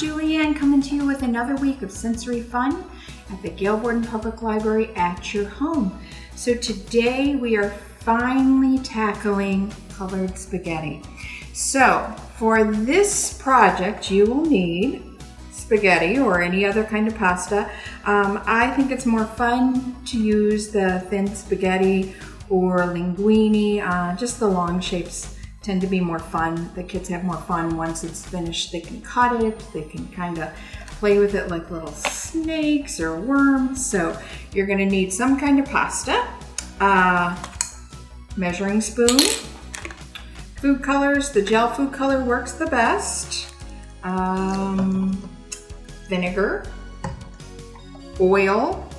Julianne coming to you with another week of sensory fun at the Gail Borden Public Library at your home. So today we are finally tackling colored spaghetti. So for this project you will need spaghetti or any other kind of pasta. Um, I think it's more fun to use the thin spaghetti or linguine, uh, just the long shapes tend to be more fun. The kids have more fun once it's finished. They can cut it, they can kind of play with it like little snakes or worms. So you're gonna need some kind of pasta, uh, measuring spoon, food colors. The gel food color works the best. Um, vinegar, oil,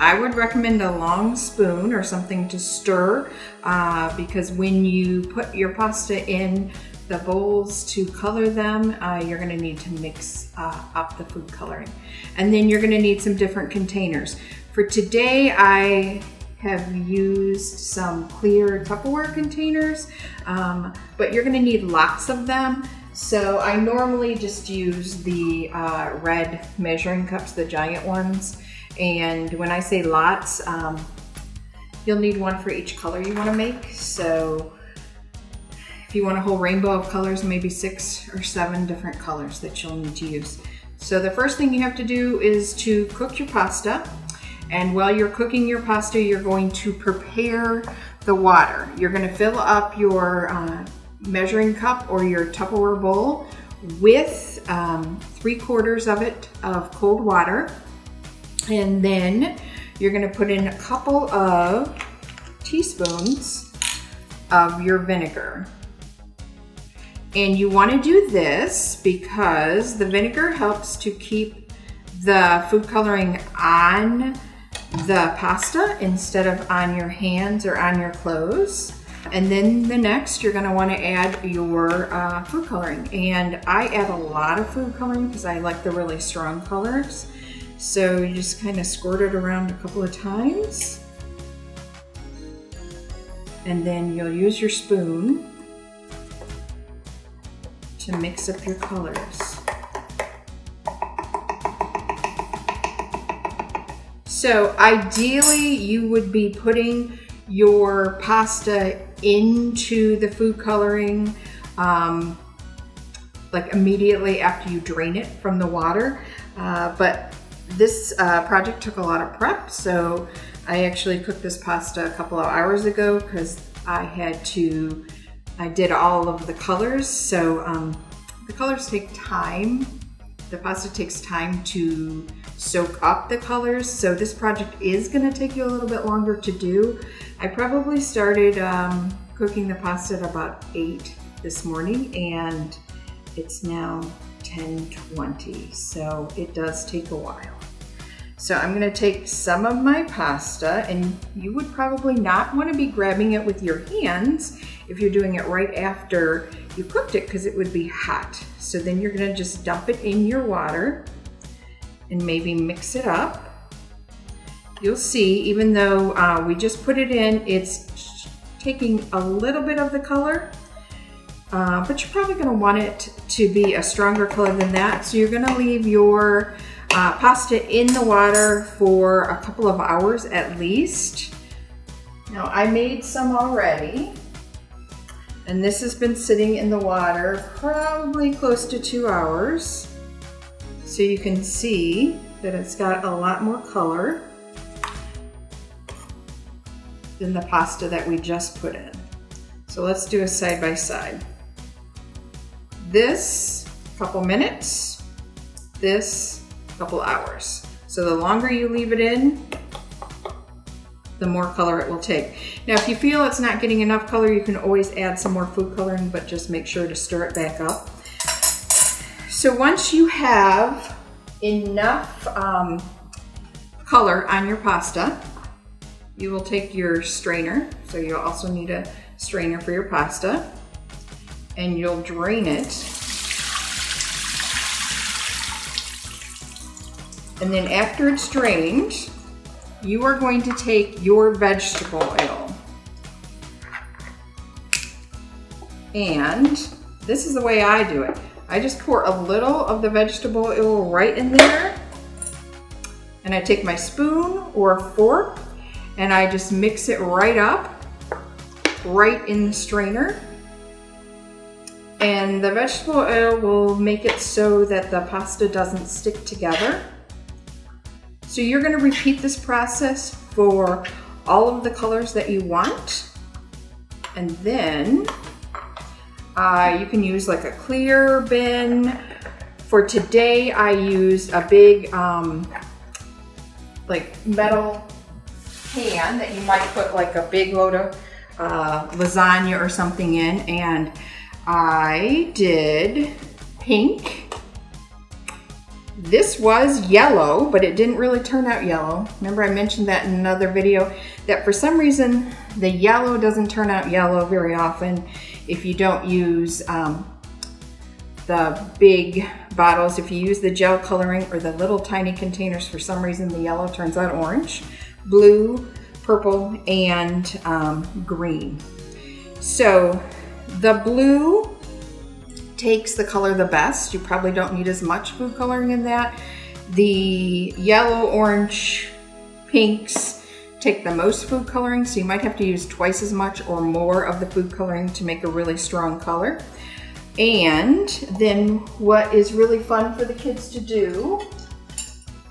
I would recommend a long spoon or something to stir uh, because when you put your pasta in the bowls to color them, uh, you're gonna need to mix uh, up the food coloring. And then you're gonna need some different containers. For today, I have used some clear Tupperware containers, um, but you're gonna need lots of them. So I normally just use the uh, red measuring cups, the giant ones. And when I say lots, um, you'll need one for each color you wanna make. So if you want a whole rainbow of colors, maybe six or seven different colors that you'll need to use. So the first thing you have to do is to cook your pasta. And while you're cooking your pasta, you're going to prepare the water. You're gonna fill up your uh, measuring cup or your Tupperware bowl with um, three quarters of it of cold water. And then you're gonna put in a couple of teaspoons of your vinegar. And you wanna do this because the vinegar helps to keep the food coloring on the pasta instead of on your hands or on your clothes. And then the next, you're gonna wanna add your uh, food coloring. And I add a lot of food coloring because I like the really strong colors. So you just kind of squirt it around a couple of times. And then you'll use your spoon to mix up your colors. So ideally you would be putting your pasta into the food coloring um, like immediately after you drain it from the water. Uh, but this uh, project took a lot of prep, so I actually cooked this pasta a couple of hours ago because I had to, I did all of the colors. So um, the colors take time. The pasta takes time to soak up the colors. So this project is gonna take you a little bit longer to do. I probably started um, cooking the pasta at about eight this morning and it's now 10.20, so it does take a while. So I'm gonna take some of my pasta and you would probably not wanna be grabbing it with your hands if you're doing it right after you cooked it because it would be hot. So then you're gonna just dump it in your water and maybe mix it up. You'll see, even though uh, we just put it in, it's taking a little bit of the color, uh, but you're probably gonna want it to be a stronger color than that. So you're gonna leave your uh, pasta in the water for a couple of hours at least. Now I made some already and this has been sitting in the water probably close to two hours. So you can see that it's got a lot more color than the pasta that we just put in. So let's do a side by side. This, couple minutes, this, couple hours. So the longer you leave it in, the more color it will take. Now, if you feel it's not getting enough color, you can always add some more food coloring, but just make sure to stir it back up. So once you have enough um, color on your pasta, you will take your strainer. So you'll also need a strainer for your pasta and you'll drain it And then after it's drained, you are going to take your vegetable oil. And this is the way I do it. I just pour a little of the vegetable oil right in there. And I take my spoon or fork and I just mix it right up, right in the strainer. And the vegetable oil will make it so that the pasta doesn't stick together. So you're gonna repeat this process for all of the colors that you want. And then uh, you can use like a clear bin. For today, I used a big um, like metal pan that you might put like a big load of uh, lasagna or something in. And I did pink. This was yellow, but it didn't really turn out yellow. Remember I mentioned that in another video, that for some reason, the yellow doesn't turn out yellow very often if you don't use um, the big bottles. If you use the gel coloring or the little tiny containers, for some reason the yellow turns out orange, blue, purple, and um, green. So the blue takes the color the best. You probably don't need as much food coloring in that. The yellow, orange, pinks take the most food coloring, so you might have to use twice as much or more of the food coloring to make a really strong color. And then what is really fun for the kids to do,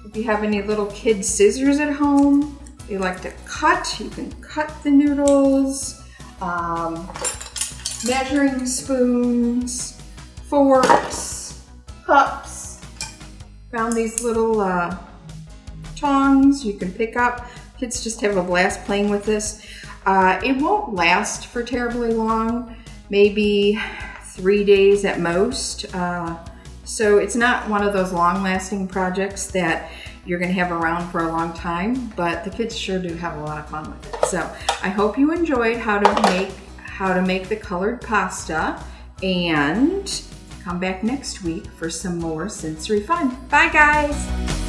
if you have any little kid scissors at home, you like to cut, you can cut the noodles. Um, measuring spoons, forks, cups. Found these little uh, tongs you can pick up. Kids just have a blast playing with this. Uh, it won't last for terribly long, maybe three days at most. Uh, so it's not one of those long lasting projects that you're gonna have around for a long time, but the kids sure do have a lot of fun with it. So I hope you enjoyed how to make how to make the colored pasta and come back next week for some more sensory fun. Bye guys!